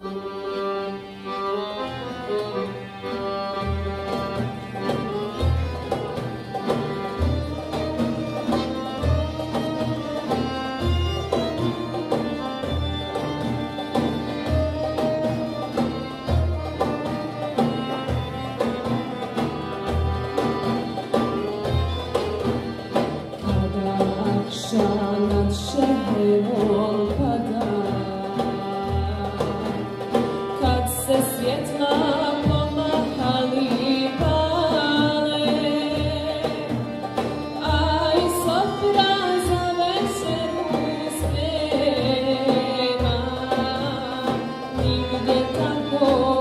Shall not share. Oh.